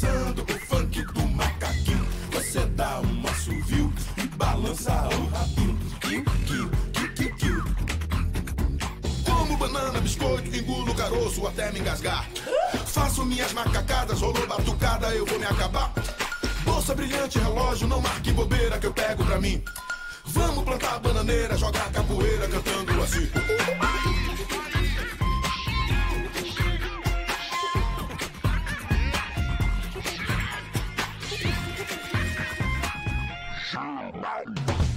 dançando o funk do macaquinho. Você dá um assovio e balança o rabinho. Como banana, biscoito, engulo caroço até me engasgar. Faço minhas macacadas, rolou batucada, eu vou me acabar. Bolsa brilhante, relógio, não marque bobeira que eu pego pra mim. Vamos plantar bananeira, jogar capoeira cantando Shaman.